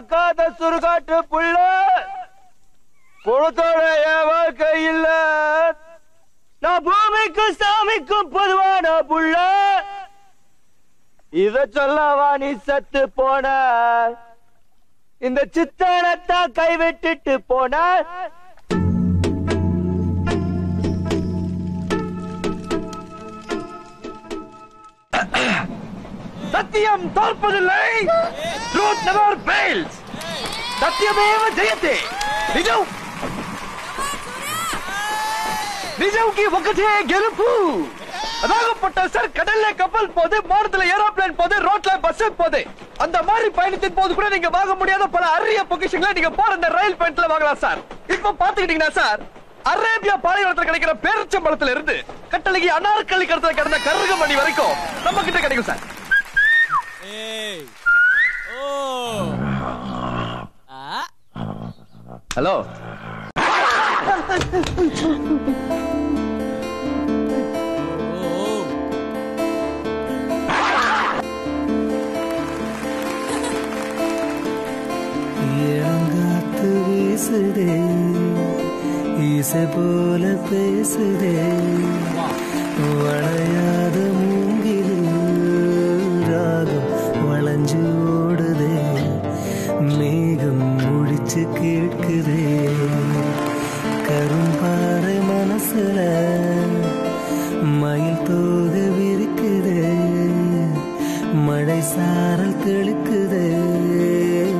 பார்க்காத சுருகாட்டு புள்ள. பொழுத்தோட வாழ்க்கை இல்ல. நான் பூமிக்கும் சாமிக்கும் பொதுவான புள்ள. இத சொல்லவா நீ சத்து போன? இந்த சித்தனத்தான் கைவிட்டுட்டு போன? சத்தியம் தோற்பதில்லை. ட்ரூத் நெவர் ஃபெயில்ஸ் சத்தியமேவ ஜெயத்தே. நிஜம். நிஜம்க்கு ஒக்கட்டே கெலுப்பு அதாகப்பட்ட சார் கடல்ல கப்பல் போது மாரத்துல ஏரோப்ளேன் போது ரோட்ல பஸ் போது. அந்த மாதிரி பயணத்தின் போது கூட நீங்க வாங்க முடியாத பல அரிய பொக்கிஷங்களை நீங்க போற இந்த ரயில் பயணத்துல வாங்கலாம் சார் இப்ப பாத்துக்கிட்டீங்கன்னா சார் அரேபியா பாலைவனத்தில் கிடைக்கிற பேரிச்சம்பழத்துல இருந்து கட்டளைக்கு அனார்கலி கடத்துல கிடந்த கருகமணி வரைக்கும் நம்ம கிட்ட கிடைக்கும் சார் ஹலோ. இளங்காத்து வீசுதே இசை போல பேசுதே. வளையாத மழை சாரல் தெளிக்குதே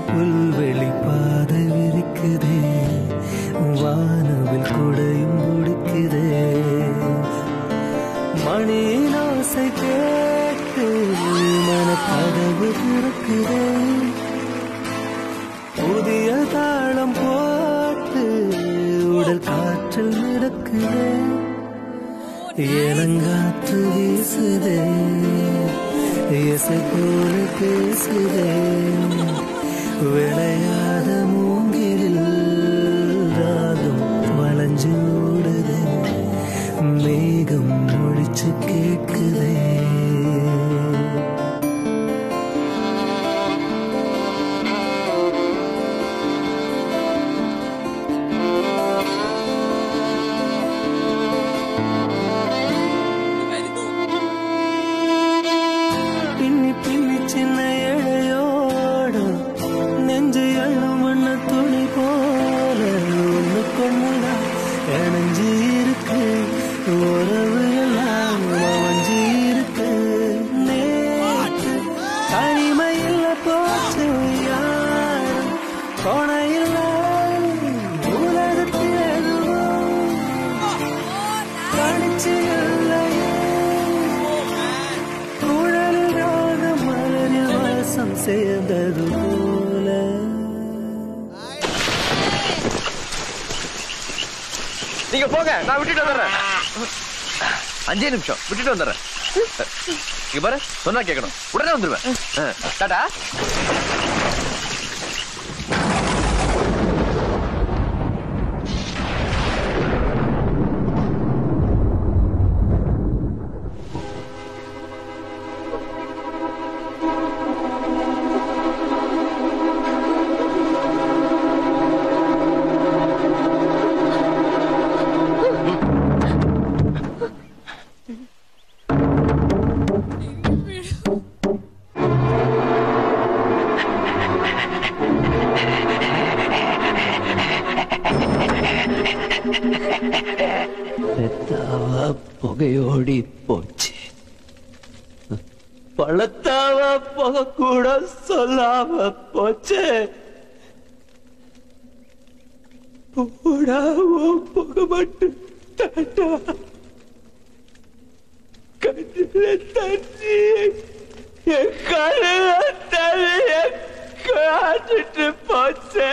புல்வெளி பாத விரிக்குது வானவில் குடையும் முடிக்குது மணி நாசை கேட்டு மனக்கதவு திறக்குது. புதிய தாளம் போட்டு உடல் காற்றில் நடக்குது இளங்காற்று வீசுதே. இசை போல பேசுதே விளையாத மூங்கிலில் ராகம் வளைஞ்சு ஓடுதே மேகம் முடிச்சு கேட்குதே நீங்க போங்க நான் விட்டுட்டு வந்துடுறேன். அஞ்சே நிமிஷம் விட்டுட்டு வந்துடுறேன். இங்க பாரு சொன்னா கேட்கணும். உடனே வந்துருவேன். டாடா. புகையோடி போச்சு. பழத்தாவ புகை கூட சொல்லாம போச்சு. பூடாவும் புகை மட்டும் தாட்டா கண்ணில தண்ணி என் கண்ணில தண்ணிய காட்டுட்டு போச்சே.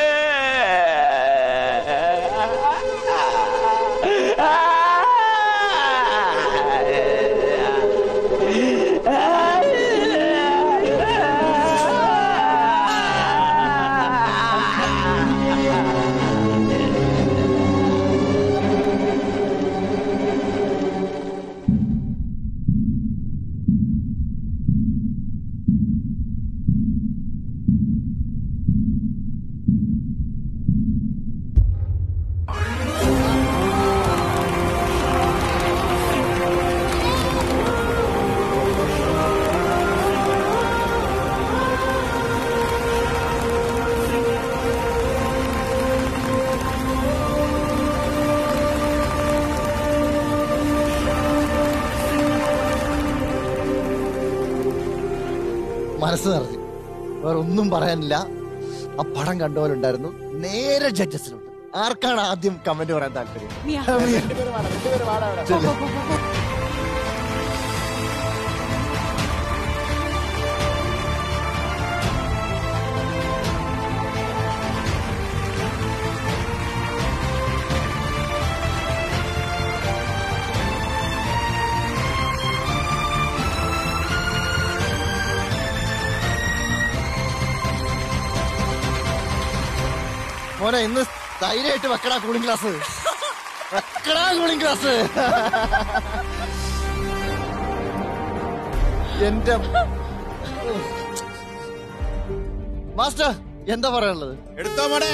മനസ്സ് നിറഞ്ഞു. വേറെ ഒന്നും പറയാനില്ല. ആ പടം കണ്ടുപോലുണ്ടായിരുന്നു നേരെ ജഡ്ജസിലുണ്ട് ആർക്കാണ് ആദ്യം കമന്റ് പറയാൻ താല്പര്യം? മോനെ ഇന്ന് ധൈര്യമായിട്ട് വെക്കടാ കൂളിംഗ് ക്ലാസ് വെക്കടാ കൂളിംഗ് ക്ലാസ് എന്റെ മാസ്റ്റർ എന്താ പറയാനുള്ളത്? എടുത്തോ മോനെ.